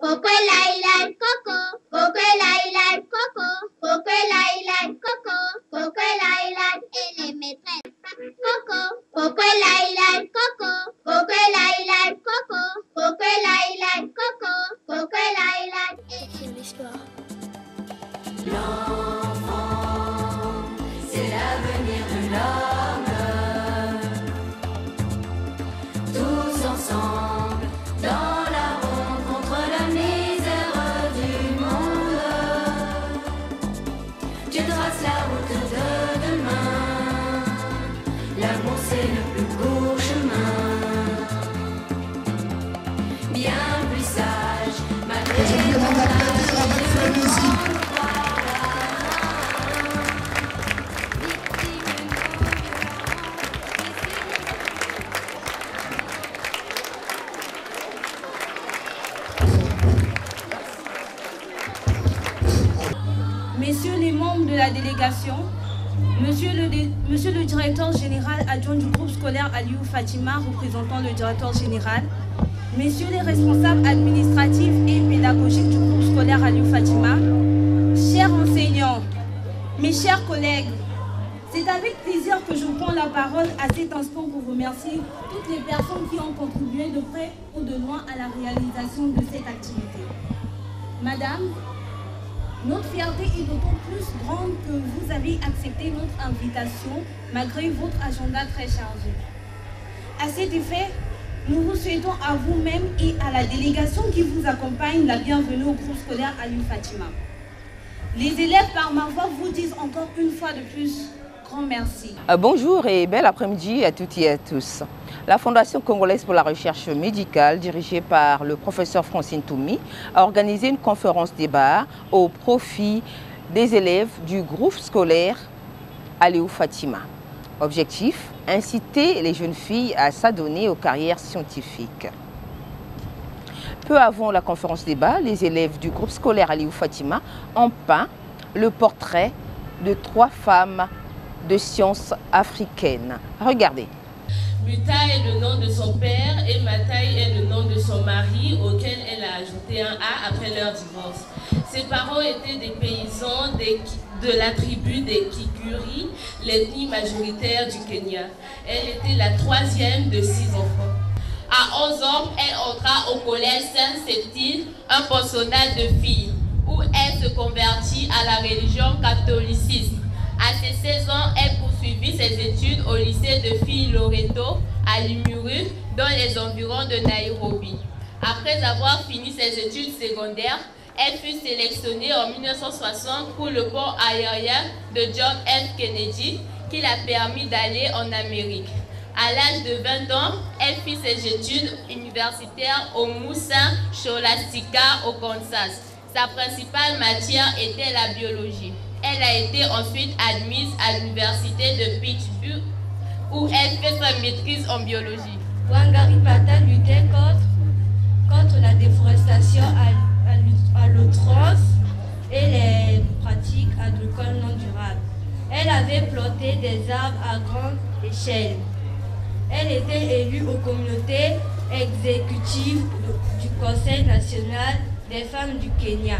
Coco lai lai coco, personnes qui ont contribué de près ou de loin à la réalisation de cette activité. Madame, notre fierté est d'autant plus grande que vous avez accepté notre invitation malgré votre agenda très chargé. À cet effet, nous vous souhaitons à vous-même et à la délégation qui vous accompagne la bienvenue au groupe scolaire Aliou Fatima. Les élèves par ma voix vous disent encore une fois de plus Euh, Bonjour et bel après-midi à toutes et à tous. La Fondation congolaise pour la recherche médicale, dirigée par le professeur Francine Toumi, a organisé une conférence débat au profit des élèves du groupe scolaire Aléou Fatima. Objectif inciter les jeunes filles à s'adonner aux carrières scientifiques. Peu avant la conférence débat, les élèves du groupe scolaire Aliou Fatima ont peint le portrait de trois femmes de sciences africaines. Regardez. Muta est le nom de son père et Mataï est le nom de son mari auquel elle a ajouté un A après leur divorce. Ses parents étaient des paysans de la tribu des Kikuri, l'ethnie majoritaire du Kenya. Elle était la troisième de six enfants. À 11 ans, elle entra au collège Sainte-Septile, un pensionnat de filles, où elle se convertit à la religion catholicisme. À ses 16 ans, elle poursuivit ses études au lycée de filles Loreto à Limuru, dans les environs de Nairobi. Après avoir fini ses études secondaires, elle fut sélectionnée en 1960 pour le pont aérien de John F. Kennedy qui l'a permis d'aller en Amérique. À l'âge de 20 ans, elle fit ses études universitaires au Moussa Scholastica au Kansas. Sa principale matière était la biologie. Elle a été ensuite admise à l'université de Pittsburgh où elle fait sa maîtrise en biologie. Wangari Pata luttait contre, contre la déforestation à, à l'ou- à l'outrance et les pratiques agricoles non durables. Elle avait planté des arbres à grande échelle. Elle était élue aux communautés exécutives du Conseil national des femmes du Kenya,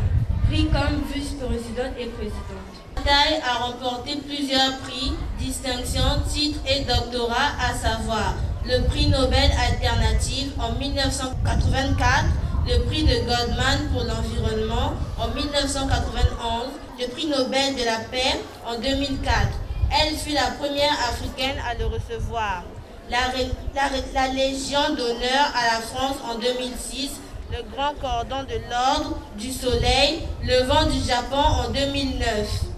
pris comme vice-présidente et présidente. Taille a remporté plusieurs prix, distinctions, titres et doctorats, à savoir le prix Nobel alternatif en 1984, le prix de Goldman pour l'environnement en 1991, le prix Nobel de la paix en 2004. Elle fut la première africaine à le recevoir. La, la Légion d'honneur à la France en 2006, le Grand Cordon de l'Ordre du Soleil, le vent du Japon en 2009.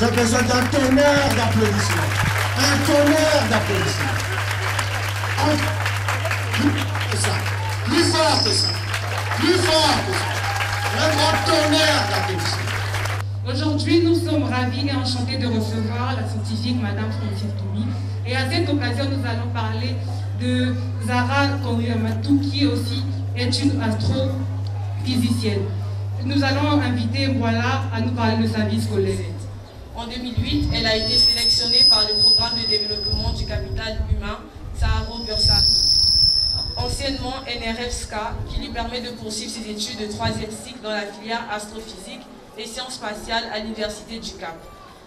J'ai besoin d'un tonnerre d'applaudissements. Un tonnerre d'applaudissements. Un- Plus que ça. Plus fort que ça. Plus fort que ça. Un grand tonnerre d'applaudissements. Aujourd'hui, nous sommes ravis et enchantés de recevoir la scientifique Madame Francine Toumi. Et à cette occasion, nous allons parler de Zara Koryamatou, qui aussi est une astrophysicienne. Nous allons inviter Moala à nous parler de sa vie scolaire. En 2008, elle a été sélectionnée par le programme de développement du capital humain Saharo Bursari, anciennement NRFSCA, qui lui permet de poursuivre ses études de troisième cycle dans la filière astrophysique et sciences spatiales à l'Université du Cap.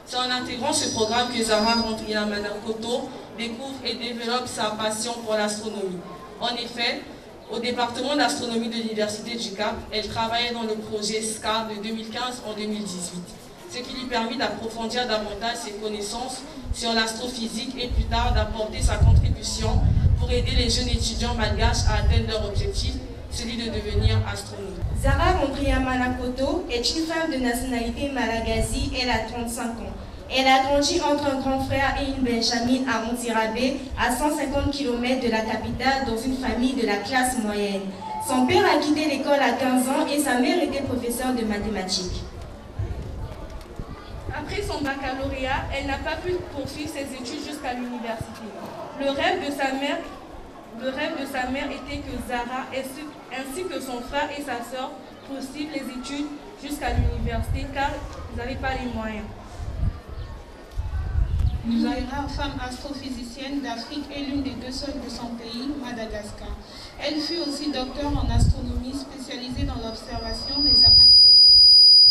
C'est en intégrant ce programme que Zara Rondrina Manakoto découvre et développe sa passion pour l'astronomie. En effet, au département d'astronomie de l'Université du Cap, elle travaillait dans le projet SCA de 2015 en 2018, ce qui lui permet d'approfondir davantage ses connaissances sur l'astrophysique et plus tard d'apporter sa contribution pour aider les jeunes étudiants malgaches à atteindre leur objectif, celui de devenir astronaute. Zara Rondria Manakoto est une femme de nationalité malagasy, elle a 35 ans. Elle a grandi entre un grand frère et une benjamine à Montirabé, à 150 km de la capitale, dans une famille de la classe moyenne. Son père a quitté l'école à 15 ans et sa mère était professeure de mathématiques. Après son baccalauréat, elle n'a pas pu poursuivre ses études jusqu'à l'université. Le rêve de sa mère le rêve de sa mère était que Zara ainsi que son frère et sa sœur poursuivent les études jusqu'à l'université car ils n'avaient pas les moyens. Nuzaira, femme astrophysicienne d'Afrique, est l'une des deux seules de son pays, Madagascar. Elle fut aussi docteur en astronomie spécialisée dans l'observation des amas.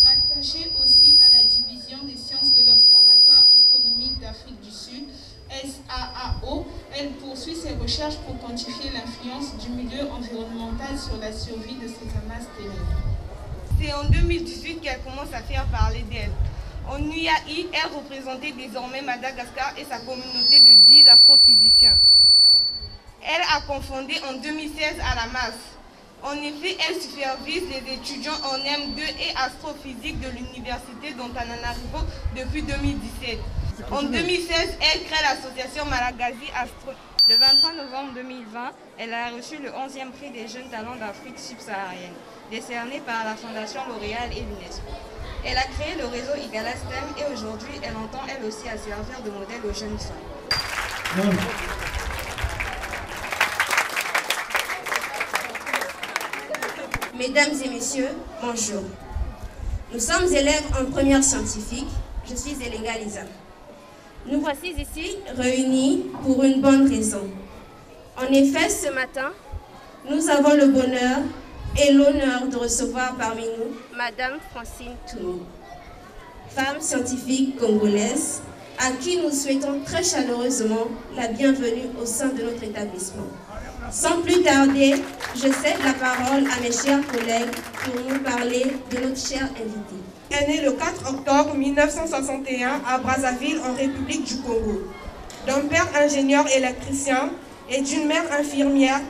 Rattachée aussi à la division des sciences de l'Observatoire astronomique d'Afrique du Sud, SAAO, elle poursuit ses recherches pour quantifier l'influence du milieu environnemental sur la survie de ces amas stellaires. C'est en 2018 qu'elle commence à faire parler d'elle. En UAI, elle représentait désormais Madagascar et sa communauté de 10 astrophysiciens. Elle a confondé en 2016 à la masse. En effet, elle supervise les étudiants en M2 et astrophysique de l'université d'Antananarivo depuis 2017. En 2016, elle crée l'association Malagasy Astro. Le 23 novembre 2020, elle a reçu le 11e prix des jeunes talents d'Afrique subsaharienne, décerné par la Fondation L'Oréal et l'UNESCO. Elle a créé le réseau Igala STEM et aujourd'hui, elle entend elle aussi servir de modèle aux jeunes femmes. Mesdames et messieurs, bonjour. Nous sommes élèves en première scientifique. Je suis Elenga Lisa. Nous voici ici réunis pour une bonne raison. En effet, ce matin, nous avons le bonheur et l'honneur de recevoir parmi nous Madame Francine Toumi, femme scientifique congolaise à qui nous souhaitons très chaleureusement la bienvenue au sein de notre établissement. Sans plus tarder, je cède la parole à mes chers collègues pour nous parler de notre cher invité. Elle est née le 4 octobre 1961 à Brazzaville, en République du Congo. D'un père ingénieur électricien et d'une mère infirmière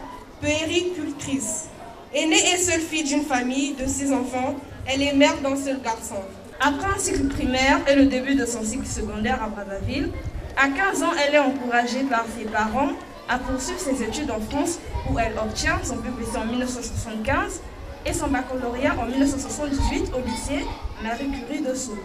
puéricultrice. Aînée et seule fille d'une famille de six enfants, elle est mère d'un seul garçon. Après un cycle primaire et le début de son cycle secondaire à Brazzaville, à 15 ans, elle est encouragée par ses parents à poursuivre ses études en France où elle obtient son BPC en 1975 et son baccalauréat en 1978 au lycée Marie Curie de Sceaux.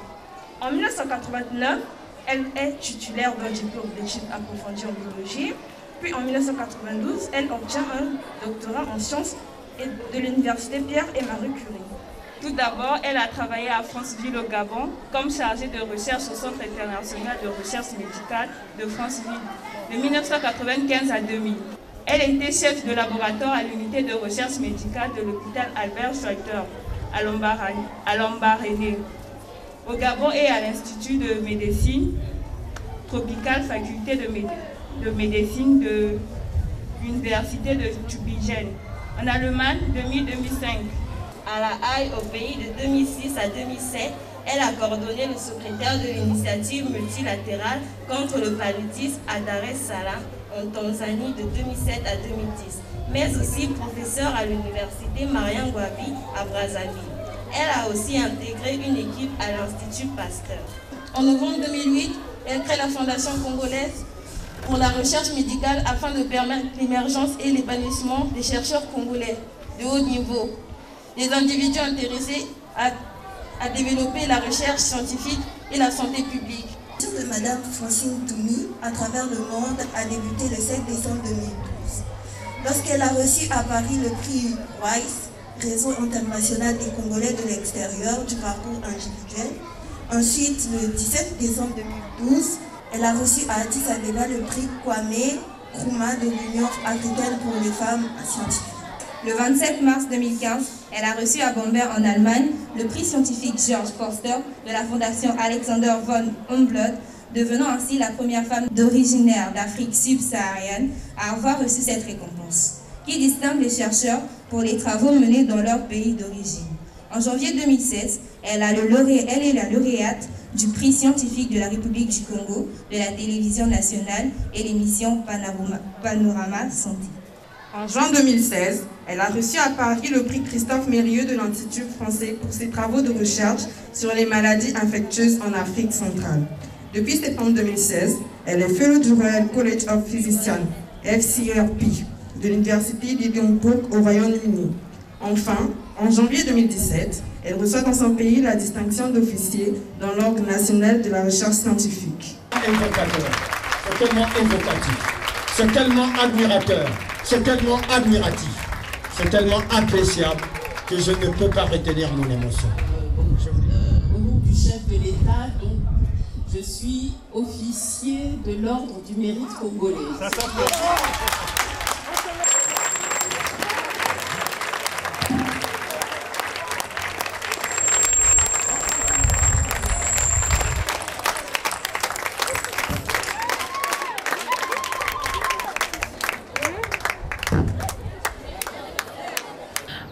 En 1989, elle est titulaire d'un diplôme d'études approfondies en biologie. Puis en 1992, elle obtient un doctorat en sciences de l'université Pierre et Marie Curie. Tout d'abord, elle a travaillé à Franceville au Gabon comme chargée de recherche au Centre international de recherche médicale de Franceville de 1995 à 2000. Elle était chef de laboratoire à l'unité de recherche médicale de l'hôpital Albert Schweitzer à Lambaréné, au Gabon et à l'Institut de médecine tropicale, faculté de, de médecine de l'Université de Tübingen, en Allemagne 2000-2005. À La Haye, au pays de 2006 à 2007, elle a coordonné le secrétaire de l'initiative multilatérale contre le paludisme à Dar es Salaam en Tanzanie de 2007 à 2010, mais aussi professeure à l'université Mariam Gwabi à Brazzaville. Elle a aussi intégré une équipe à l'Institut Pasteur. En novembre 2008, elle crée la Fondation congolaise pour la recherche médicale afin de permettre l'émergence et l'épanouissement des chercheurs congolais de haut niveau, des individus intéressés à, à développer la recherche scientifique et la santé publique. de Madame Francine Toumi à travers le monde a débuté le 7 décembre 2012. Lorsqu'elle a reçu à Paris le prix Rice, Réseau international des Congolais de l'extérieur du parcours individuel. Ensuite, le 17 décembre 2012, elle a reçu à Addis Abeba le prix Kwame Nkrumah de l'Union africaine pour les femmes scientifiques. Le 27 mars 2015, elle a reçu à Bombay en Allemagne le prix scientifique George Forster de la fondation Alexander von Humboldt, devenant ainsi la première femme d'originaire d'Afrique subsaharienne à avoir reçu cette récompense, qui distingue les chercheurs pour les travaux menés dans leur pays d'origine? En janvier 2016, elle, est la lauréate du prix scientifique de la République du Congo, de la télévision nationale et l'émission Panorama, Panorama Santé. En juin 2016, elle a reçu à Paris le prix Christophe Mérieux de l'Institut français pour ses travaux de recherche sur les maladies infectieuses en Afrique centrale. Depuis septembre 2016, elle est fellow du Royal College of Physicians, FCRP, de l'Université d'Edinburgh au Royaume-Uni. Enfin, en janvier 2017, elle reçoit dans son pays la distinction d'officier dans l'Ordre national de la recherche scientifique. Évocateur, c'est tellement évocatif, c'est tellement admirateur, c'est tellement admiratif, c'est tellement appréciable que je ne peux pas retenir mon émotion. Au nom du chef de l'État, donc, je suis officier de l'Ordre du mérite congolais.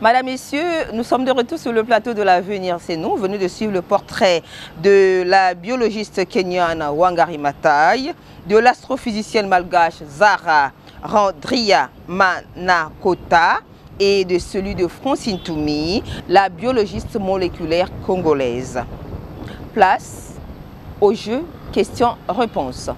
Madame, Messieurs, nous sommes de retour sur le plateau de l'avenir. C'est nous, venus de suivre le portrait de la biologiste kenyane Wangari Maathai, de l'astrophysicienne malgache Zara Randria Manakota et de celui de Francine Toumi, la biologiste moléculaire congolaise. Place au jeu questions-réponses.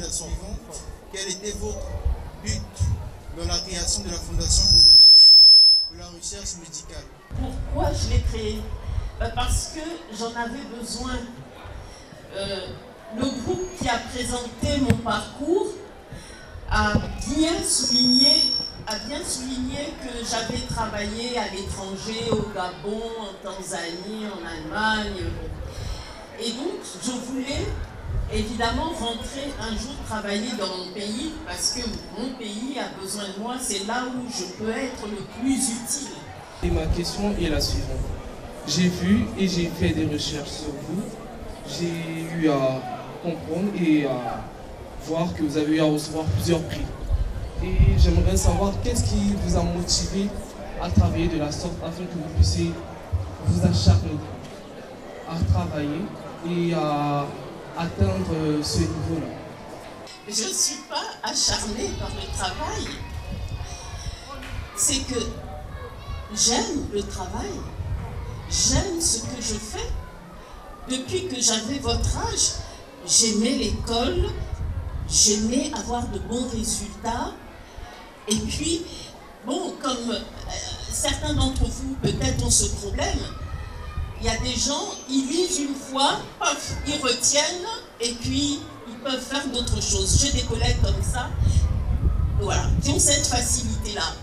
La suivante. Quel était votre but dans la création de la Fondation congolaise de la recherche médicale Pourquoi je l'ai créé Euh, Parce que j'en avais besoin. Euh, le groupe qui a présenté mon parcours a bien souligné, a bien souligné que j'avais travaillé à l'étranger, au Gabon, en Tanzanie, en Allemagne. Et donc, je voulais évidemment rentrer un jour travailler dans mon pays parce que mon pays a besoin de moi, c'est là où je peux être le plus utile. Et ma question est la suivante. J'ai vu et j'ai fait des recherches sur vous. J'ai eu à comprendre et à voir que vous avez eu à recevoir plusieurs prix. Et j'aimerais savoir qu'est-ce qui vous a motivé à travailler de la sorte afin que vous puissiez vous acharner à travailler et à atteindre ce niveau-là. Je ne suis pas acharnée par le travail. C'est que j'aime le travail. J'aime ce que je fais. Depuis que j'avais votre âge, j'aimais l'école, j'aimais avoir de bons résultats. Et puis, bon, comme euh, certains d'entre vous peut-être ont ce problème, il y a des gens, ils lisent une fois, ils retiennent, et puis ils peuvent faire d'autres choses. J'ai des collègues comme ça, voilà, qui ont cette facilité-là.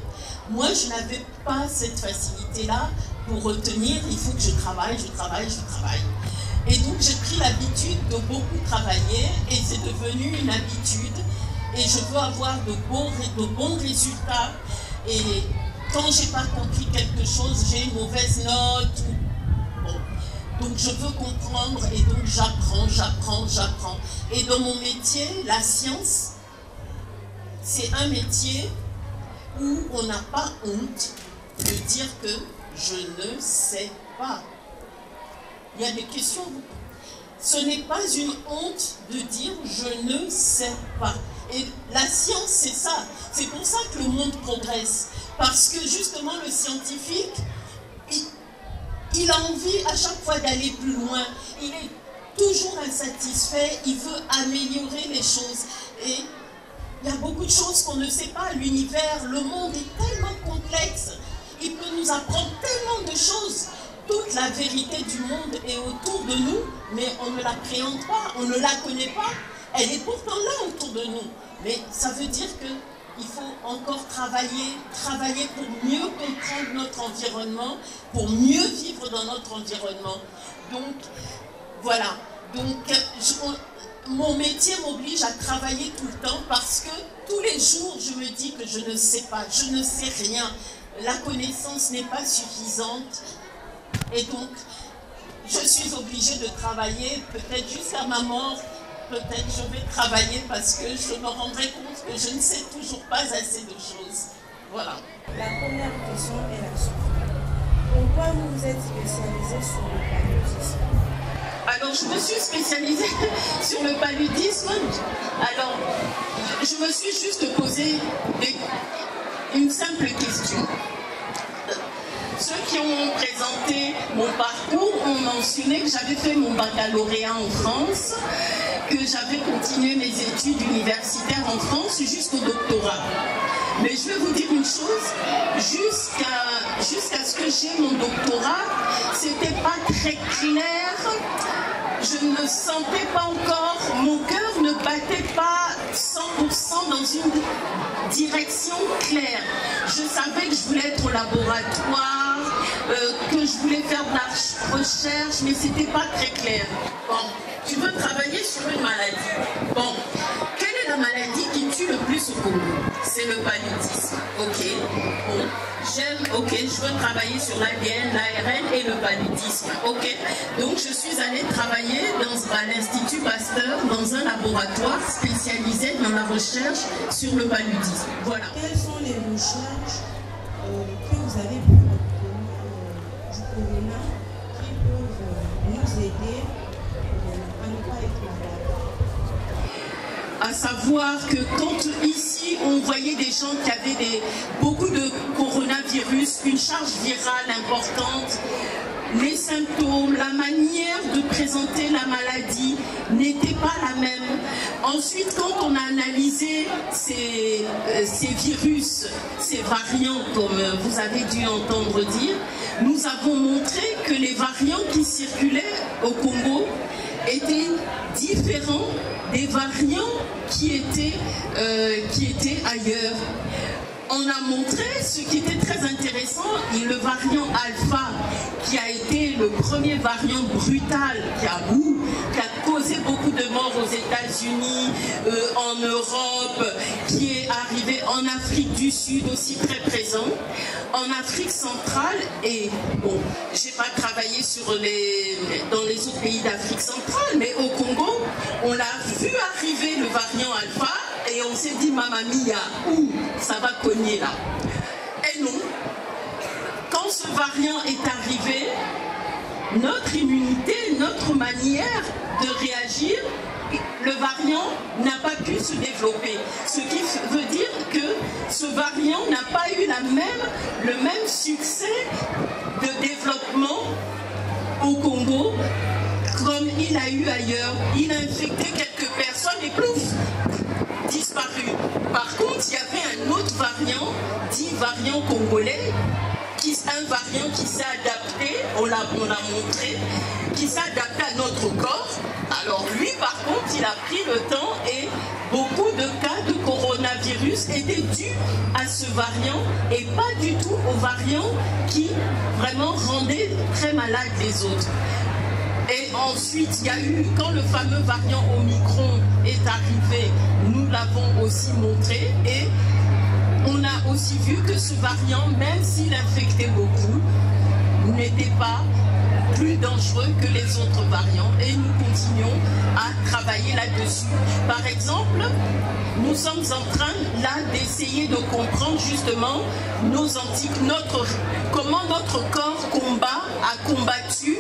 Moi, je n'avais pas cette facilité-là pour retenir, il faut que je travaille, je travaille, je travaille. Et donc, j'ai pris l'habitude de beaucoup travailler, et c'est devenu une habitude. Et je veux avoir de bons, de bons résultats. Et quand j'ai pas compris quelque chose, j'ai une mauvaise note. Donc je veux comprendre et donc j'apprends, j'apprends, j'apprends. Et dans mon métier, la science, c'est un métier où on n'a pas honte de dire que je ne sais pas. Il y a des questions. Ce n'est pas une honte de dire je ne sais pas. Et la science, c'est ça. C'est pour ça que le monde progresse. Parce que justement, le scientifique, il a envie à chaque fois d'aller plus loin. Il est toujours insatisfait. Il veut améliorer les choses. Et il y a beaucoup de choses qu'on ne sait pas. L'univers, le monde est tellement complexe. Il peut nous apprendre tellement de choses. Toute la vérité du monde est autour de nous, mais on ne l'appréhende pas, on ne la connaît pas. Elle est pourtant là autour de nous. Mais ça veut dire que il faut encore travailler, travailler pour mieux comprendre notre environnement, pour mieux vivre dans notre environnement. Donc, voilà. Donc, mon métier m'oblige à travailler tout le temps parce que tous les jours, je me dis que je ne sais pas, je ne sais rien. La connaissance n'est pas suffisante. Et donc, je suis obligée de travailler, peut-être jusqu'à ma mort, peut-être je vais travailler parce que je me rendrai compte que je ne sais toujours pas assez de choses. Voilà. La première question est la suivante. Pourquoi vous vous êtes spécialisé sur le paludisme? Alors, je me suis spécialisée sur le paludisme. Alors, je me suis juste posé une simple question. Ceux qui ont présenté mon parcours ont mentionné que j'avais fait mon baccalauréat en France, que j'avais continué mes études universitaires en France jusqu'au doctorat. Mais je vais vous dire une chose, jusqu'à jusqu'à ce que j'ai mon doctorat, c'était pas très clair. Je ne sentais pas encore, mon cœur ne battait pas 100% dans une direction claire. Je savais que je voulais être au laboratoire, euh, que je voulais faire de la recherche, mais c'était pas très clair. Bon, tu veux travailler sur une maladie. Bon, quelle est la maladie qui tue le plus au Congo C'est le paludisme. Ok. Bon, j'aime, ok, je veux travailler sur l'ADN, l'ARN et le paludisme. Ok. Donc je suis allée travailler dans, à l'Institut Pasteur dans un laboratoire spécialisé dans la recherche sur le paludisme. Voilà. Quelles sont les recherches euh, que vous avez à savoir que quand ici on voyait des gens qui avaient beaucoup de coronavirus, une charge virale importante, les symptômes, la manière de présenter la maladie n'était pas la même. Ensuite, quand on a analysé ces, euh, virus, ces variants, comme vous avez dû entendre dire, nous avons montré que les variants qui circulaient au Congo étaient différents des variants qui étaient, euh, qui étaient ailleurs. On a montré ce qui était très intéressant, le variant alpha, qui a été le premier variant brutal qui a, qui a causé beaucoup de morts aux États-Unis, euh, en Europe, qui est arrivé en Afrique du Sud aussi très présent, en Afrique centrale et bon, j'ai pas travaillé sur les dans les autres pays d'Afrique centrale, mais au Congo, on l'a vu arriver le variant alpha et on s'est dit mamma mia, ouh, ça va cogner là. Et non, quand ce variant est arrivé, notre immunité, notre manière de réagir, le variant n'a pas pu se développer. Ce qui veut dire que ce variant n'a pas eu le même succès de développement au Congo comme il a eu ailleurs. Il a infecté quelques personnes et plouf, disparu. Par contre, il y avait un autre variant, dit variant congolais, qui, un variant qui s'est adapté, on l'a on l'a montré, qui s'est adapté à notre corps. Alors lui, par contre, il a pris le temps et beaucoup de cas de coronavirus étaient dus à ce variant et pas du tout au variant qui vraiment rendait très malade les autres. Et ensuite, il y a eu, quand le fameux variant Omicron est arrivé, nous l'avons aussi montré et on a aussi vu que ce variant, même s'il infectait beaucoup, n'était pas plus dangereux que les autres variants et nous continuons à travailler là-dessus. Par exemple, nous sommes en train là d'essayer de comprendre justement nos antiques, comment notre corps combat, a combattu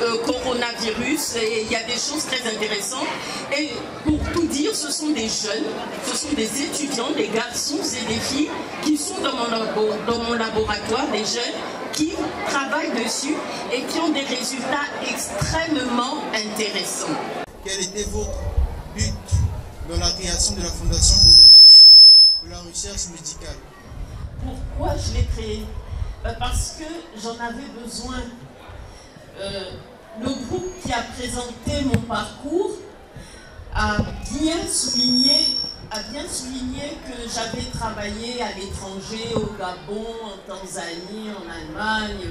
euh, coronavirus et il y a des choses très intéressantes. Et pour tout dire, ce sont des jeunes, ce sont des étudiants, des garçons et des filles qui sont dans mon, labo, dans mon laboratoire, des jeunes qui travaillent dessus et qui ont des résultats extrêmement intéressants. Quel était votre but dans la création de la Fondation congolaise de la recherche médicale? Pourquoi je l'ai créée? Euh, Parce que j'en avais besoin. Euh, le groupe qui a présenté mon parcours a bien souligné a bien souligné que j'avais travaillé à l'étranger, au Gabon, en Tanzanie, en Allemagne.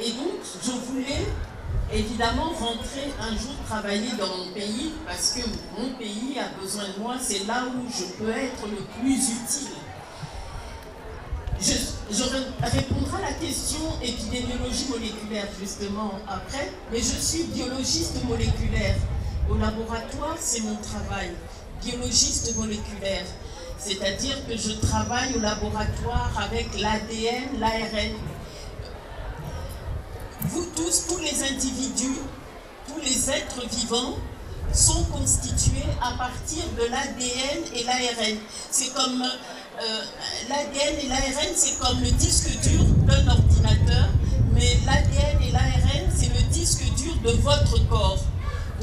Et donc, je voulais évidemment rentrer un jour travailler dans mon pays parce que mon pays a besoin de moi, c'est là où je peux être le plus utile. Je, répondrai à la question épidémiologie moléculaire justement après, mais je suis biologiste moléculaire. Au laboratoire, c'est mon travail, biologiste moléculaire. C'est-à-dire que je travaille au laboratoire avec l'ADN, l'ARN. Vous tous, tous les individus, tous les êtres vivants sont constitués à partir de l'ADN et l'ARN. C'est comme euh, l'ADN et l'ARN, c'est comme le disque dur d'un ordinateur, mais l'ADN et l'ARN, c'est le disque dur de votre corps.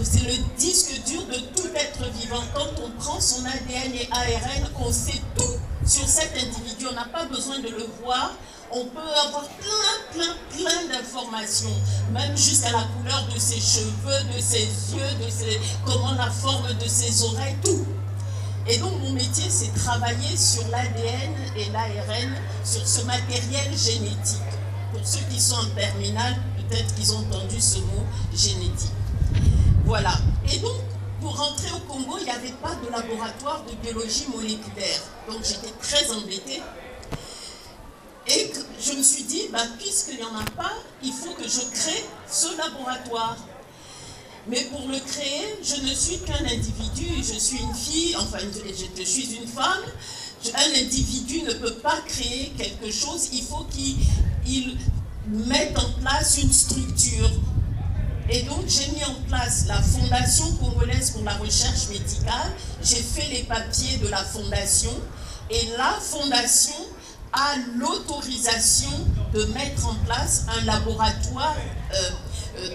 C'est le disque dur de tout être vivant. Quand on prend son ADN et ARN, on sait tout sur cet individu. On n'a pas besoin de le voir. On peut avoir plein, plein, plein d'informations, même jusqu'à la couleur de ses cheveux, de ses yeux, de ses, comment la forme de ses oreilles, tout. Et donc mon métier, c'est travailler sur l'ADN et l'ARN, sur ce matériel génétique. Pour ceux qui sont en terminale, peut-être qu'ils ont entendu ce mot génétique. Voilà. Et donc, pour rentrer au Congo, il n'y avait pas de laboratoire de biologie moléculaire. Donc j'étais très embêtée. Et je me suis dit, bah, puisqu'il n'y en a pas, il faut que je crée ce laboratoire. Mais pour le créer, je ne suis qu'un individu, je suis une fille, enfin je, suis une femme. Un individu ne peut pas créer quelque chose, il faut qu'il mette en place une structure. Et donc j'ai mis en place la Fondation congolaise pour la recherche médicale, j'ai fait les papiers de la fondation, et la fondation a l'autorisation de mettre en place un laboratoire euh,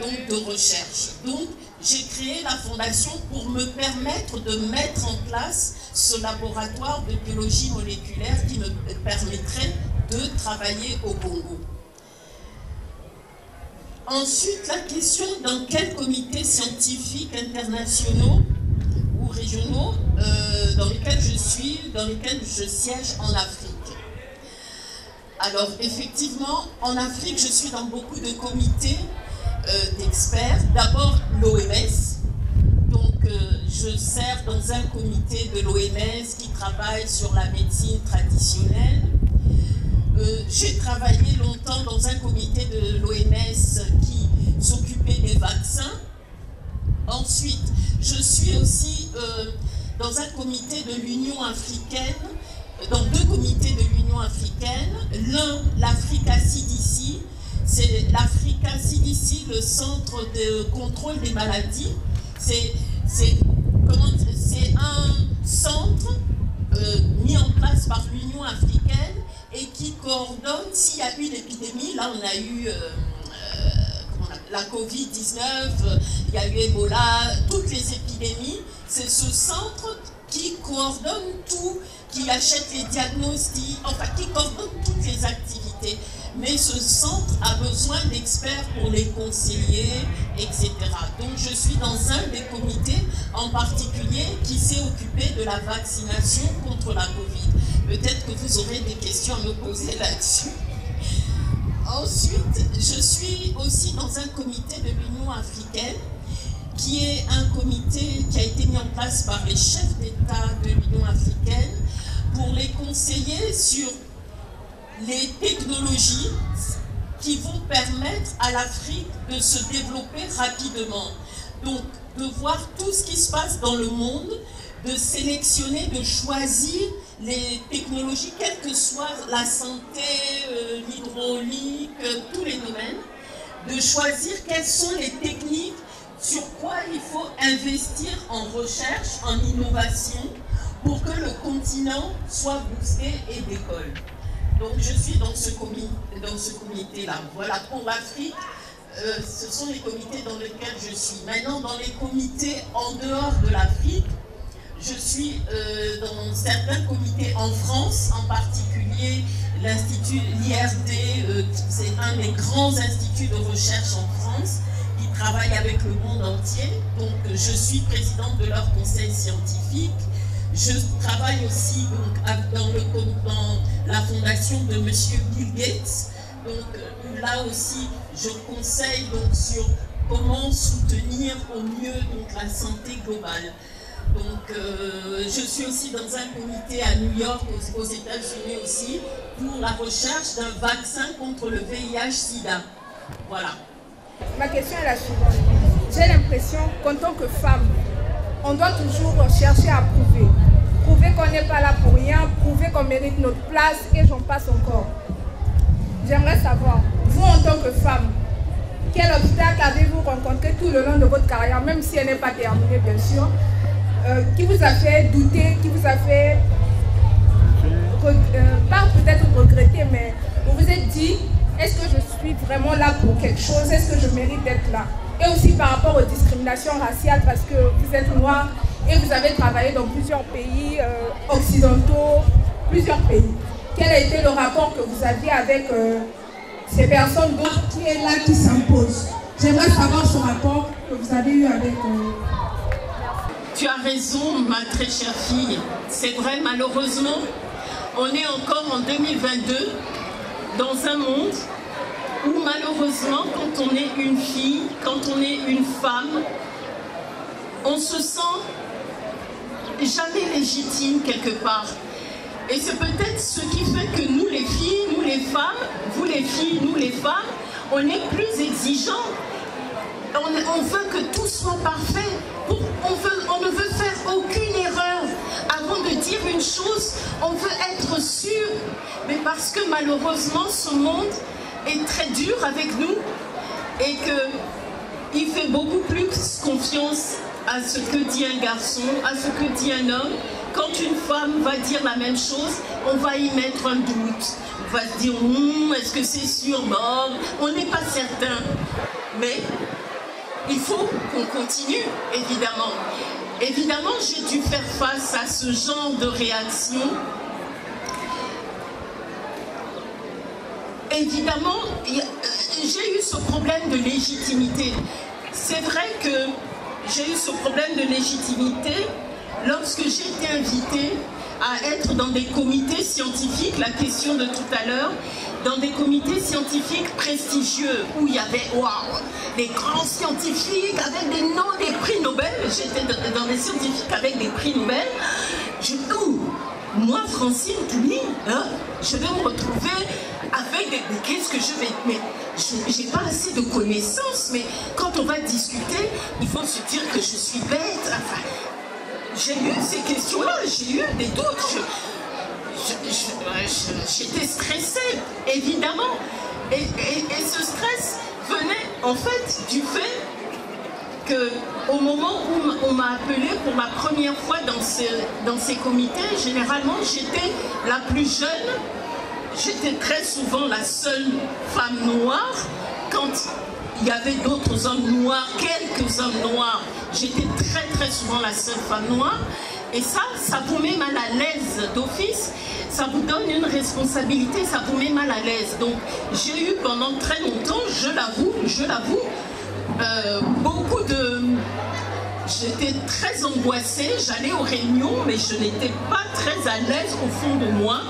donc de recherche. Donc, j'ai créé la fondation pour me permettre de mettre en place ce laboratoire de biologie moléculaire qui me permettrait de travailler au Congo. Ensuite, la question dans quel comité scientifique internationaux ou régionaux euh, dans lesquels je suis, dans lesquels je siège en Afrique. Alors, effectivement, en Afrique, je suis dans beaucoup de comités euh, d'experts. D'abord, l'OMS. Donc, euh, je sers dans un comité de l'OMS qui travaille sur la médecine traditionnelle. Euh, J'ai travaillé longtemps dans un comité de l'OMS qui s'occupait des vaccins. Ensuite, je suis aussi euh, dans un comité de l'Union africaine, dans deux comités de l'Union africaine. L'un, l'Africa CDC, c'est l'Africa CDC, le centre de contrôle des maladies. C'est un centre euh, mis en place par l'Union africaine et qui coordonne s'il y a eu une épidémie. Là, on a eu euh, euh, la Covid-19, euh, il y a eu Ebola, toutes les épidémies. C'est ce centre qui coordonne tout, qui achète les diagnostics, enfin qui coordonne toutes les activités. Mais ce centre a besoin d'experts pour les conseiller, etc. Donc je suis dans un des comités en particulier qui s'est occupé de la vaccination contre la Covid. Peut-être que vous aurez des questions à me poser là-dessus. Ensuite, je suis aussi dans un comité de l'Union africaine qui est un comité qui a été mis en place par les chefs d'État de l'Union africaine pour les conseiller sur les technologies qui vont permettre à l'Afrique de se développer rapidement. Donc, de voir tout ce qui se passe dans le monde, de sélectionner, de choisir les technologies, quelle que soit la santé, euh, l'hydraulique, euh, tous les domaines, de choisir quelles sont les techniques, sur quoi il faut investir en recherche, en innovation, pour que le continent soit boosté et décolle. Donc je suis dans ce, comité-là. Voilà, pour l'Afrique, euh, ce sont les comités dans lesquels je suis. Maintenant, dans les comités en dehors de l'Afrique, je suis euh, dans certains comités en France, en particulier l'Institut, l'IRD, euh, c'est un des grands instituts de recherche en France qui travaille avec le monde entier. Donc je suis présidente de leur conseil scientifique. Je travaille aussi donc, dans, le, dans la fondation de Monsieur Bill Gates. Donc euh, là aussi, je conseille donc, sur comment soutenir au mieux donc, la santé globale. Donc, euh, je suis aussi dans un comité à New York, aux, aux États-Unis aussi, pour la recherche d'un vaccin contre le VIH-Sida. Voilà. Ma question est la suivante. J'ai l'impression qu'en tant que femme, on doit toujours chercher à prouver. Prouver qu'on n'est pas là pour rien, prouver qu'on mérite notre place et j'en passe encore. J'aimerais savoir, vous en tant que femme, quel obstacle avez-vous rencontré tout le long de votre carrière, même si elle n'est pas terminée bien sûr, euh, qui vous a fait douter, qui vous a fait, euh, pas peut-être regretter, mais vous vous êtes dit, est-ce que je suis vraiment là pour quelque chose Est-ce que je mérite d'être là? Et aussi par rapport aux discriminations raciales, parce que vous êtes noir et vous avez travaillé dans plusieurs pays euh, occidentaux, plusieurs pays. Quel a été le rapport que vous aviez avec euh, ces personnes d'autres qui est là, qui s'impose. J'aimerais savoir ce rapport que vous avez eu avec... euh, Tu as raison, ma très chère fille. C'est vrai, malheureusement, on est encore en 2022 dans un monde où malheureusement, quand on est une fille, quand on est une femme, on se sent jamais légitime quelque part. Et c'est peut-être ce qui fait que nous les filles, nous les femmes, vous les filles, nous les femmes, on est plus exigeants. On, veut que tout soit parfait. On, on ne veut faire aucune erreur. Avant de dire une chose, on veut être sûr. Mais parce que malheureusement, ce monde est très dur avec nous et que il fait beaucoup plus confiance à ce que dit un garçon, à ce que dit un homme. Quand une femme va dire la même chose, on va y mettre un doute. On va se dire, Hum, est-ce que c'est sûr Bon, on n'est pas certain. Mais il faut qu'on continue, évidemment. Évidemment, j'ai dû faire face à ce genre de réaction. Évidemment, euh, j'ai eu ce problème de légitimité. C'est vrai que j'ai eu ce problème de légitimité lorsque j'ai été invitée à être dans des comités scientifiques, la question de tout à l'heure, dans des comités scientifiques prestigieux où il y avait waouh, des grands scientifiques avec des noms des prix Nobel. J'étais dans, des scientifiques avec des prix Nobel. Je ouh, moi, Francine Toumi, hein, je vais me retrouver avec des. Qu'est-ce que je vais. Mais j'ai pas assez de connaissances, mais quand on va discuter, il faut se dire que je suis bête. J'ai eu ces questions-là, j'ai eu des doutes. J'étais stressée, évidemment. Et, ce stress venait en fait du fait que au moment où on m'a appelée pour la première fois dans ces, dans ces comités, généralement j'étais la plus jeune, j'étais très souvent la seule femme noire. Quand il y avait d'autres hommes noirs, quelques hommes noirs, j'étais très très souvent la seule femme noire. Et ça, ça vous met mal à l'aise d'office, ça vous donne une responsabilité, ça vous met mal à l'aise. Donc j'ai eu pendant très longtemps, je l'avoue, je l'avoue, euh, beaucoup de... J'étais très angoissée, j'allais aux réunions, mais je n'étais pas très à l'aise au fond de moi.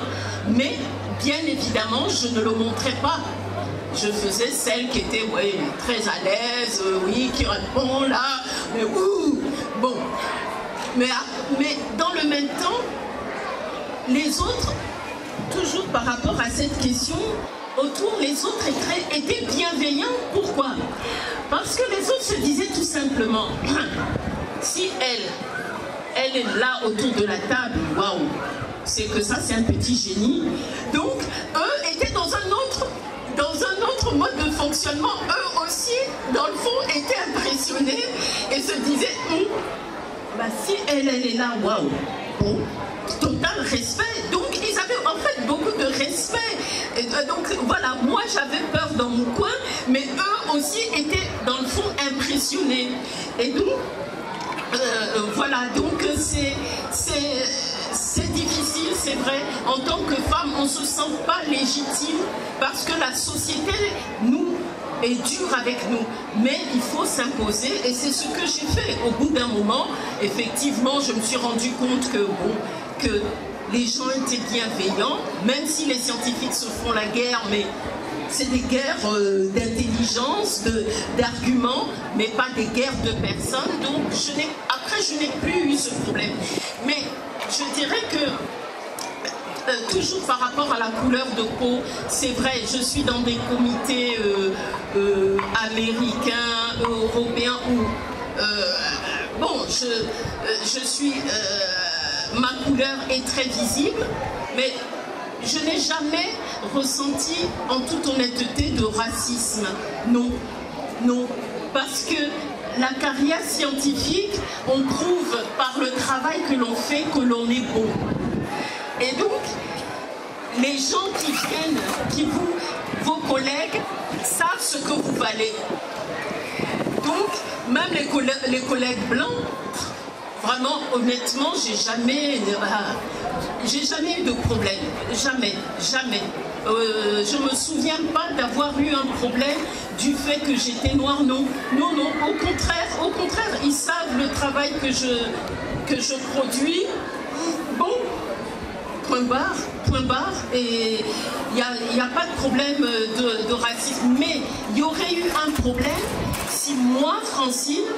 Mais bien évidemment, je ne le montrais pas. Je faisais celle qui était très à l'aise, euh, oui, qui répond là, mais ouh, bon. Mais, ah, mais dans le même temps, les autres, toujours par rapport à cette question, autour, les autres étaient bienveillants. Pourquoi? Parce que les autres se disaient tout simplement, si elle, elle est là autour de la table, waouh, c'est que ça c'est un petit génie. Donc, eux étaient dans un autre, dans un autre mode de fonctionnement. Eux aussi, dans le fond, étaient impressionnés et se disaient, Hum, bah, si elle, elle est là, waouh, bon, total respect. Donc ils avaient en fait beaucoup de respect. Euh, donc voilà, moi j'avais peur dans mon coin, mais eux aussi étaient dans le fond impressionnés. Et donc, euh, voilà, donc euh, c'est c'est difficile, c'est vrai. En tant que femme, on ne se sent pas légitime parce que la société nous est dur avec nous, mais il faut s'imposer et c'est ce que j'ai fait. Au bout d'un moment, effectivement, je me suis rendu compte que, les gens étaient bienveillants, même si les scientifiques se font la guerre, mais c'est des guerres euh, d'intelligence, d'arguments, mais pas des guerres de personnes. Donc, après, je n'ai plus eu ce problème. Mais je dirais que euh, toujours par rapport à la couleur de peau, c'est vrai, je suis dans des comités euh, euh, américains, européens où, bon, je, je suis, ma couleur est très visible, mais je n'ai jamais ressenti, en toute honnêteté, de racisme. Non, non, parce que la carrière scientifique, on prouve par le travail que l'on fait que l'on est bon. Et donc, les gens qui viennent, qui vous, vos collègues, savent ce que vous valez. Donc, même les collègues, blancs, vraiment, honnêtement, j'ai jamais, ah, jamais eu de problème. Jamais, jamais. Euh, je me souviens pas d'avoir eu un problème du fait que j'étais noire. Non, non, non. Au contraire, au contraire, ils savent le travail que je, que produis. Bon, point barre, point barre, et il n'y a pas de problème de, de racisme. Mais il y aurait eu un problème si moi, Francine,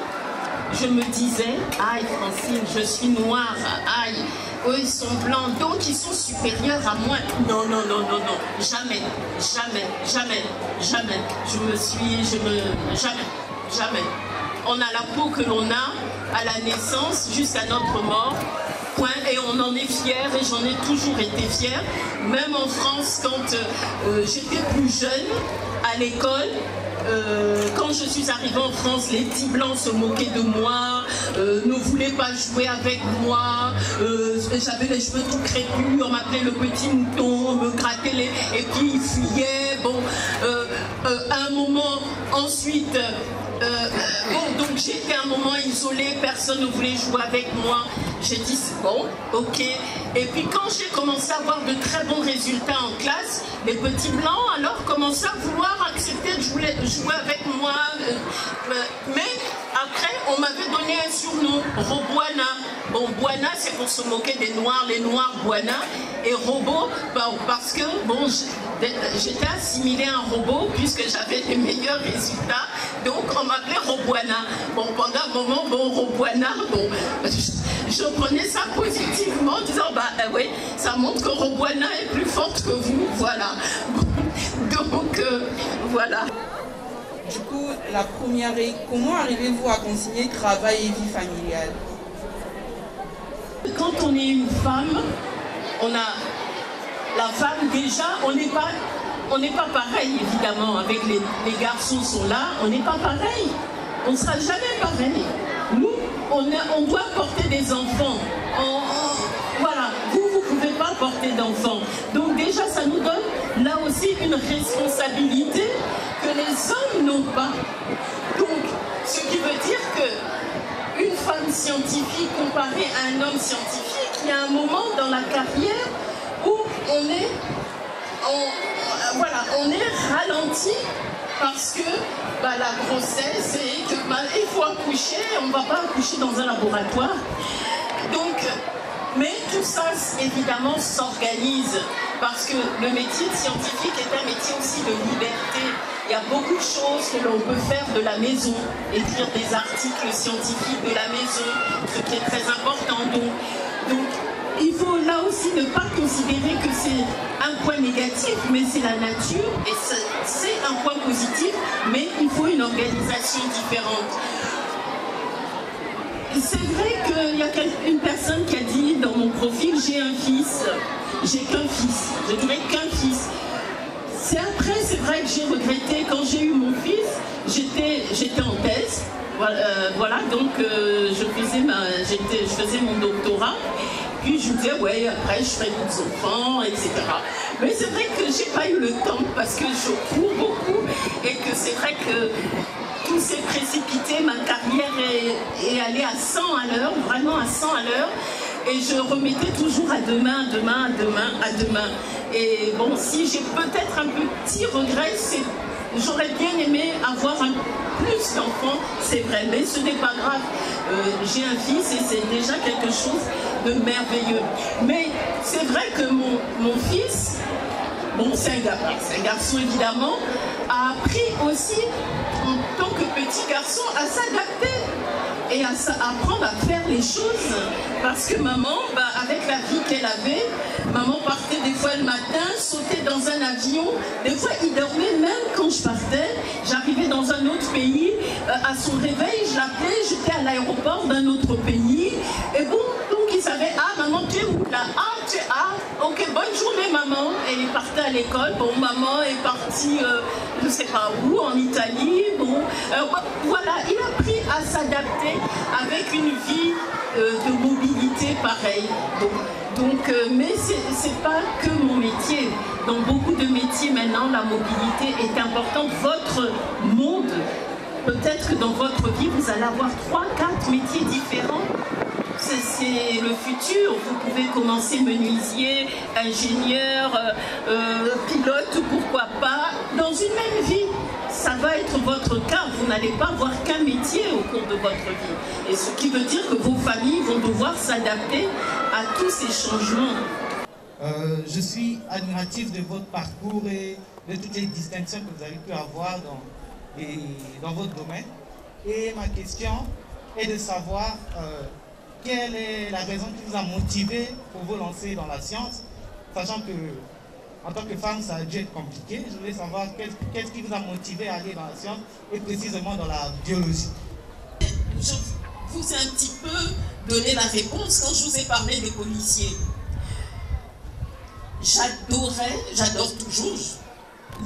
je me disais, aïe Francine, je suis noire, aïe, eux ils sont blancs, donc ils sont supérieurs à moi. Non, non, non, non, non, jamais, jamais, jamais, jamais. Je me suis, je me, jamais, jamais. On a la peau que l'on a à la naissance jusqu'à notre mort. Point, et on en est fier et j'en ai toujours été fière. Même en France, quand euh, j'étais plus jeune, à l'école, euh, quand je suis arrivée en France, les petits blancs se moquaient de moi, euh, ne voulaient pas jouer avec moi. euh, J'avais les cheveux tout crépus, on m'appelait le petit mouton, on me grattait les. Et puis ils fuyaient. Bon, à un moment, ensuite. Euh, bon, donc j'étais un moment isolée, personne ne voulait jouer avec moi. J'ai dit c'est bon, ok. Et puis quand j'ai commencé à avoir de très bons résultats en classe, les petits blancs alors commençaient à vouloir accepter de jouer, jouer avec moi. Euh, euh, Mais après, on m'avait donné un surnom, Roboana. Bon, Boana, c'est pour se moquer des Noirs, les Noirs Boana. Et robot, bon, parce que bon, j'étais assimilée à un robot puisque j'avais les meilleurs résultats. Donc on m'appelait Roboana. Bon, pendant un moment, bon, Roboana, bon, je, je prenais ça positivement en disant, bah euh, oui, ça montre que Roboana est plus forte que vous, voilà. Donc, euh, voilà. Du coup, la première est comment arrivez-vous à concilier travail et vie familiale? Quand on est une femme, on a la femme déjà, on n'est pas, on n'est pas pareil évidemment. Avec les, garçons sont là, on n'est pas pareil. On ne sera jamais pareil. Nous, on, doit porter des enfants. D'enfants. Donc déjà, ça nous donne là aussi une responsabilité que les hommes n'ont pas. Donc, ce qui veut dire que une femme scientifique comparée à un homme scientifique, il y a un moment dans la carrière où on est, euh, voilà, on est ralenti parce que bah, la grossesse et que bah, il faut accoucher, on ne va pas accoucher dans un laboratoire. Donc, mais tout ça, évidemment, s'organise parce que le métier de scientifique est un métier aussi de liberté. Il y a beaucoup de choses que l'on peut faire de la maison, écrire des articles scientifiques de la maison, ce qui est très important. Donc, donc il faut là aussi ne pas considérer que c'est un point négatif, mais c'est la nature et c'est- c'est un point positif, mais il faut une organisation différente. C'est vrai qu'il y a une personne qui a dit dans mon profil j'ai un fils, j'ai qu'un fils, je dirais qu'un fils. C'est après, c'est vrai que j'ai regretté. Quand j'ai eu mon fils, j'étais j'étais en thèse, voilà, euh, voilà, donc euh, je, faisais ma, je faisais mon doctorat, puis je disais ouais après je ferai d'autres enfants, etc. Mais c'est vrai que j'ai pas eu le temps parce que je cours beaucoup et que c'est vrai que tout s'est précipité, ma carrière est, est allée à 100 à l'heure, vraiment à 100 à l'heure. Et je remettais toujours à demain, à demain, à demain, à demain. Et bon, si j'ai peut-être un petit regret, c'est j'aurais bien aimé avoir un, plus d'enfants, c'est vrai, mais ce n'est pas grave. Euh, J'ai un fils et c'est déjà quelque chose de merveilleux. Mais c'est vrai que mon, mon fils, bon, c'est un, garçon évidemment, a appris aussi, en que petit garçon, à s'adapter et à apprendre à faire les choses. Parce que maman, bah, avec la vie qu'elle avait, maman partait des fois le matin, sautait dans un avion. Des fois, il dormait même quand je partais. J'arrivais dans un autre pays. euh, à son réveil, je l'appelais, j'étais à l'aéroport d'un autre pays. Et bon, ah maman, tu es où là? Ah, tu es, ah, ok, bonne journée maman. Et il partait à l'école. Bon, maman est partie, euh, je sais pas où, en Italie. Bon, euh, voilà, il a appris à s'adapter avec une vie euh, de mobilité pareille. Donc, donc, euh, mais c'est pas que mon métier. Dans beaucoup de métiers maintenant, la mobilité est importante. Votre monde, peut-être que dans votre vie, vous allez avoir trois, quatre métiers différents. C'est- le futur. Vous pouvez commencer menuisier, ingénieur, euh, euh, pilote, pourquoi pas, dans une même vie. Ça va être votre cas. Vous n'allez pas avoir qu'un métier au cours de votre vie. Et ce qui veut dire que vos familles vont devoir s'adapter à tous ces changements. Euh, je suis admiratif de votre parcours et de toutes les distinctions que vous avez pu avoir dans, dans votre domaine. Et ma question est de savoir quelle est la raison qui vous a motivé pour vous lancer dans la science, sachant que en tant que femme, ça a dû être compliqué. Je voulais savoir qu'est-ce qui vous a motivé à aller dans la science et précisément dans la biologie. Je vous ai un petit peu donné la réponse quand je vous ai parlé des policiers. J'adorais, j'adore toujours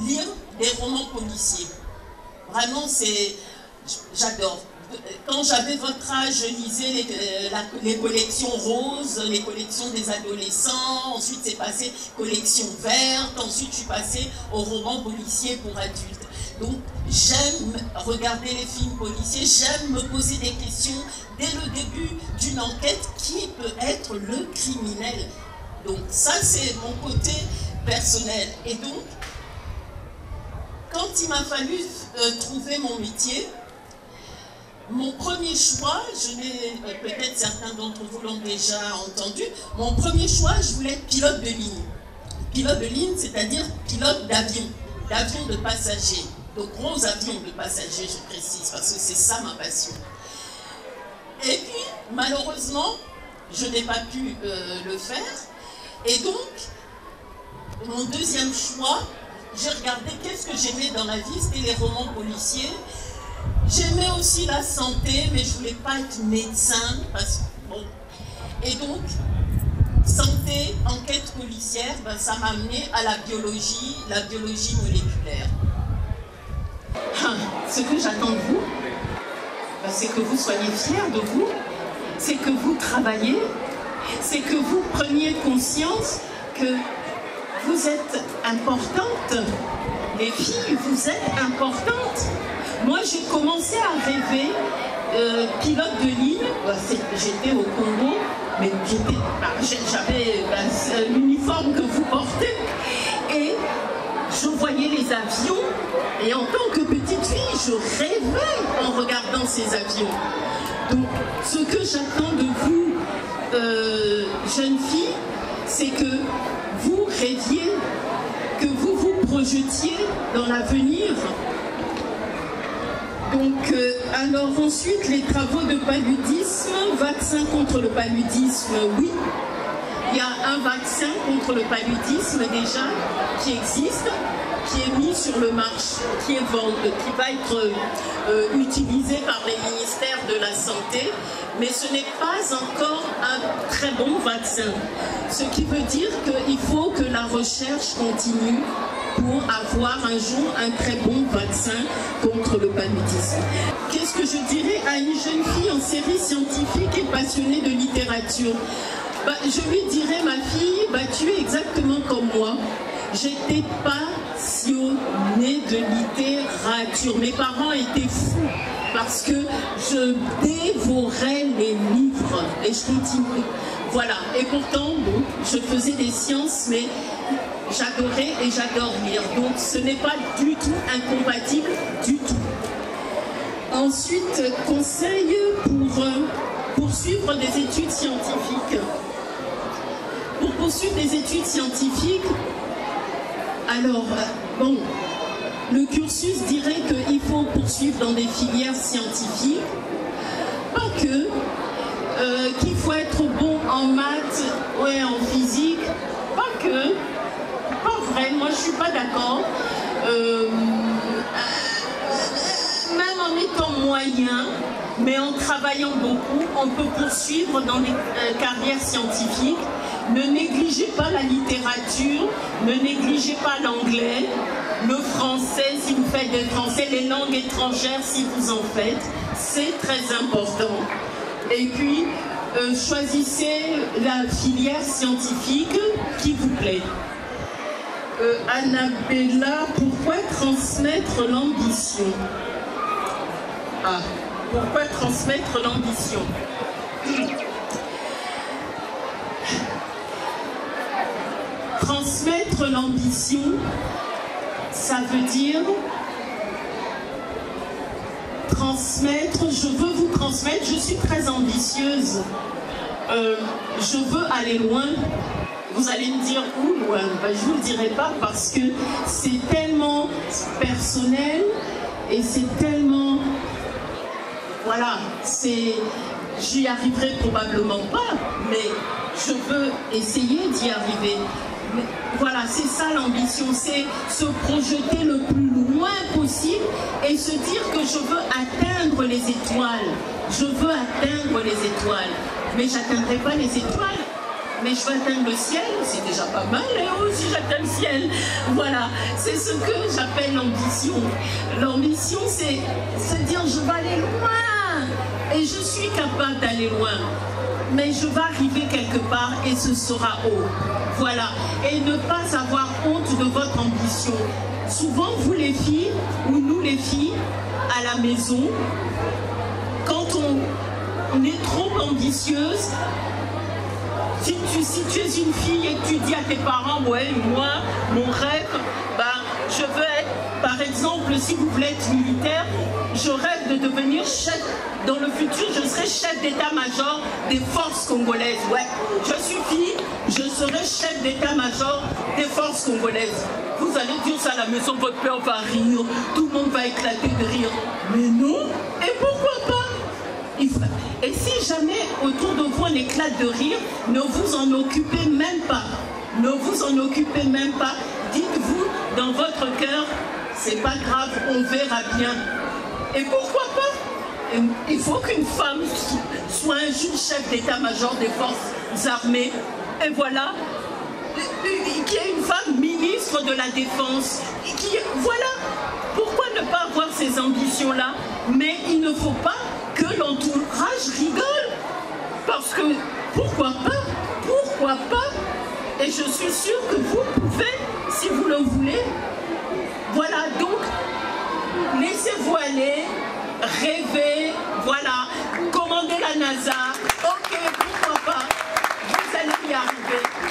lire des romans policiers. Vraiment, c'est. J'adore. Quand j'avais votre âge, je lisais les, euh, les collections roses, les collections des adolescents, ensuite c'est passé collection verte, ensuite je suis passée aux romans policiers pour adultes. Donc j'aime regarder les films policiers, j'aime me poser des questions dès le début d'une enquête qui peut être le criminel. Donc ça c'est mon côté personnel. Et donc, quand il m'a fallu euh, trouver mon métier, mon premier choix, je euh, peut-être certains d'entre vous l'ont déjà entendu, mon premier choix, je voulais être pilote de ligne. Pilote de ligne, c'est-à-dire pilote d'avion, d'avion de passagers, de gros avions de passagers, je précise, parce que c'est ça ma passion. Et puis, malheureusement, je n'ai pas pu euh, le faire. Et donc, mon deuxième choix, j'ai regardé qu'est-ce que j'aimais dans la vie, c'était les romans policiers. J'aimais aussi la santé, mais je voulais pas être médecin. Parce, bon. Et donc, santé, enquête policière, ben, ça m'a amené à la biologie, la biologie moléculaire. Ah, Ce que j'attends de vous, ben, c'est que vous soyez fiers de vous, c'est que vous travaillez, c'est que vous preniez conscience que vous êtes importantes. Les filles, vous êtes importantes. Moi, j'ai commencé à rêver euh, pilote de ligne. J'étais au Congo, mais j'avais bah, l'uniforme que vous portez. Et je voyais les avions. Et en tant que petite fille, je rêvais en regardant ces avions. Donc, ce que j'attends de vous, euh, jeunes filles, c'est que vous rêviez, projetiez dans l'avenir. Donc, euh, alors ensuite, les travaux de paludisme, vaccin contre le paludisme, oui. Il y a un vaccin contre le paludisme déjà qui existe, qui est mis sur le marché, qui est vendu, qui va être euh, utilisé par les ministères de la Santé, mais ce n'est pas encore un très bon vaccin. Ce qui veut dire qu'il faut que la recherche continue pour avoir un jour un très bon vaccin contre le paludisme. Qu'est-ce que je dirais à une jeune fille en série scientifique et passionnée de littérature? Bah, Je lui dirais, ma fille, bah, tu es exactement comme moi. J'étais passionnée de littérature. Mes parents étaient fous parce que je dévorais les livres et je continue. Voilà. Et pourtant, je faisais des sciences, mais j'adorais et j'adore lire. Donc ce n'est pas du tout incompatible, du tout. Ensuite, conseil pour euh, poursuivre des études scientifiques. Pour poursuivre des études scientifiques, alors, bon, le cursus dirait qu'il faut poursuivre dans des filières scientifiques, pas que, euh, qu'il faut être bon en maths, ouais, en physique, pas que, moi je suis pas d'accord. Euh, même en étant moyen, mais en travaillant beaucoup, on peut poursuivre dans des euh, carrières scientifiques. Ne négligez pas la littérature, ne négligez pas l'anglais, le français si vous faites des français, les langues étrangères si vous en faites. C'est très important. Et puis, euh, choisissez la filière scientifique qui vous plaît. Euh, Annabella, pourquoi transmettre l'ambition Ah, pourquoi transmettre l'ambition Transmettre l'ambition, ça veut dire transmettre, je veux vous transmettre, je suis très ambitieuse, Euh, je veux aller loin. Vous allez me dire où ben, Je ne vous le dirai pas parce que c'est tellement personnel et c'est tellement... Voilà, c'est... J'y arriverai probablement pas, mais je veux essayer d'y arriver. Voilà, c'est ça l'ambition, c'est se projeter le plus loin possible et se dire que je veux atteindre les étoiles. Je veux atteindre les étoiles. Mais j'atteindrai pas les étoiles. Mais je veux atteindre le ciel, c'est déjà pas mal, et oh, si j'atteins le ciel. Voilà, c'est ce que j'appelle l'ambition. L'ambition, c'est se dire je vais aller loin, et je suis capable d'aller loin. Mais je vais arriver quelque part et ce sera haut. Voilà. Et ne pas avoir honte de votre ambition. Souvent, vous les filles, ou nous les filles, à la maison, quand on est trop ambitieuse, si tu, es une fille et tu dis à tes parents, ouais, moi, mon rêve, ben, je veux être, par exemple, si vous voulez être militaire, je rêve de devenir chef, dans le futur, je serai chef d'état-major des forces congolaises. Ouais, je suis fille, je serai chef d'état-major des forces congolaises. Vous allez dire ça à la maison, votre père va rire, tout le monde va éclater de rire. Mais non, et pourquoi pas? Et si jamais autour de vous on éclate de rire, ne vous en occupez même pas. Ne vous en occupez même pas. Dites-vous dans votre cœur, c'est pas grave, on verra bien. Et pourquoi pas? Il faut qu'une femme soit un jour chef d'état-major des forces armées. Et voilà, qu'il y ait une femme ministre de la Défense. Voilà, pourquoi ne pas avoir ces ambitions-là? Mais il ne faut pas que l'entourage rigole. Parce que, pourquoi pas Pourquoi pas Et je suis sûre que vous pouvez, si vous le voulez. Voilà, donc, laissez-vous aller, rêvez, voilà, commandez la NASA. Ok, pourquoi pas Vous allez y arriver.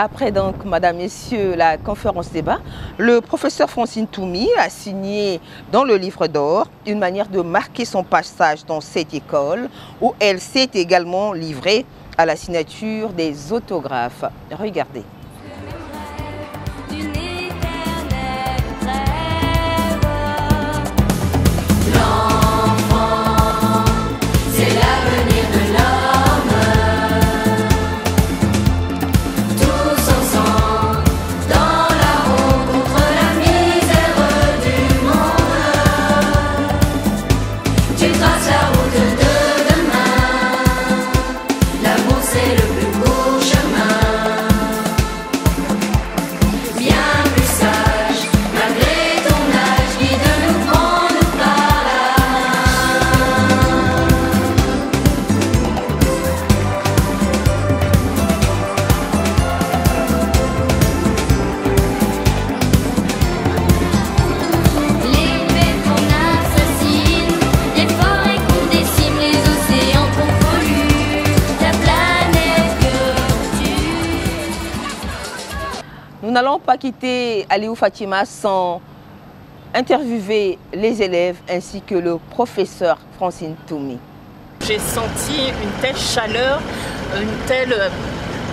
Après donc, Madame, Messieurs, la conférence débat, le professeur Francine Toumi a signé dans le livre d'or une manière de marquer son passage dans cette école où elle s'est également livrée à la signature des autographes. Regardez. Pas quitter Aliou Fatima sans interviewer les élèves ainsi que le professeur Francine Toumi. J'ai senti une telle chaleur, une telle,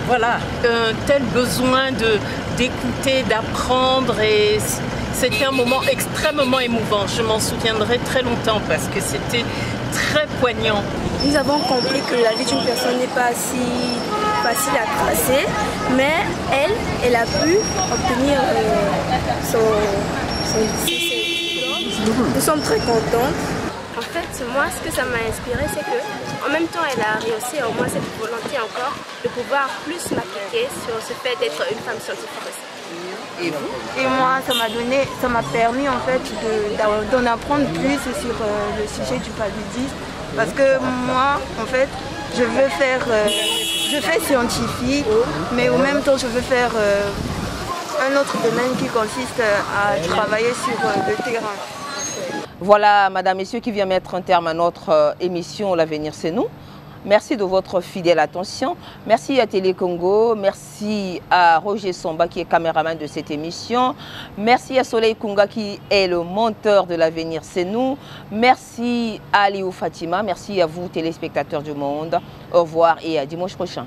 voilà, un tel besoin de d'écouter, d'apprendre et c'était un moment extrêmement émouvant. Je m'en souviendrai très longtemps parce que c'était très poignant. Nous avons compris que la vie d'une personne n'est pas si facile à tracer, mais elle, elle a pu obtenir euh, son, ses- Nous sommes très contentes. En fait, moi, ce que ça m'a inspiré, c'est que, en même temps, elle a rehaussé en moi cette volonté encore de pouvoir plus m'appliquer sur ce fait d'être une femme scientifique aussi. Et Et moi, ça m'a donné, ça m'a permis en fait d'en apprendre plus sur euh, le sujet du paludisme. Parce que moi, en fait, je veux faire, euh, je fais scientifique, mais au même temps, je veux faire euh, un autre domaine qui consiste à travailler sur euh, le terrain. Voilà, Madame, Messieurs, qui vient mettre un terme à notre euh, émission L'avenir, c'est nous. Merci de votre fidèle attention. Merci à Télé Congo. Merci à Roger Somba qui est caméraman de cette émission. Merci à Soleil Kunga qui est le monteur de L'avenir, c'est nous. Merci à Aliou Fatima. Merci à vous, téléspectateurs du monde. Au revoir et à dimanche prochain.